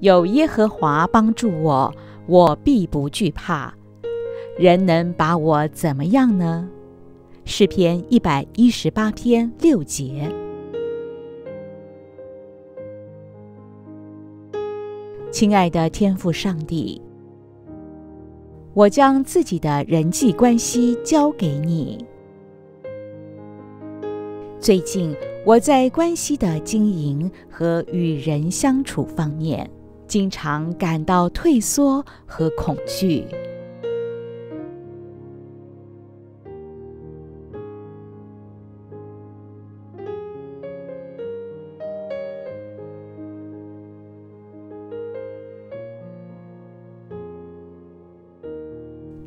有耶和华帮助我，我必不惧怕。人能把我怎么样呢？诗篇一百一十八篇六节。亲爱的天父上帝，我将自己的人际关系交给你。最近我在关系的经营和与人相处方面。经常感到退缩和恐惧。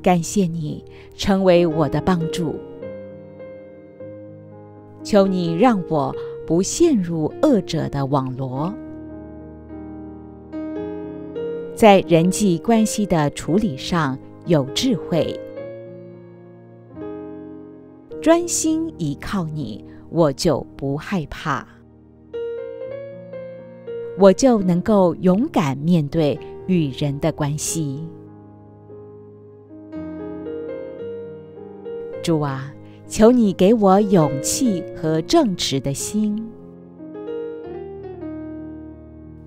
感谢你成为我的帮助，求你让我不陷入恶者的网罗。在人际关系的处理上有智慧，专心依靠你，我就不害怕，我就能够勇敢面对与人的关系。主啊，求你给我勇气和正直的心，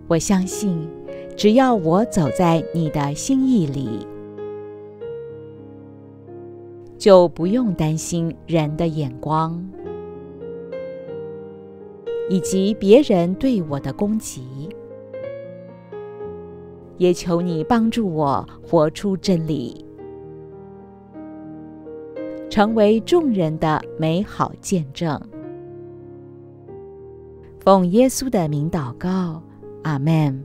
我相信。只要我走在你的心意里，就不用担心人的眼光，以及别人对我的攻击。也求你帮助我活出真理，成为众人的美好见证。奉耶稣的名祷告，阿门。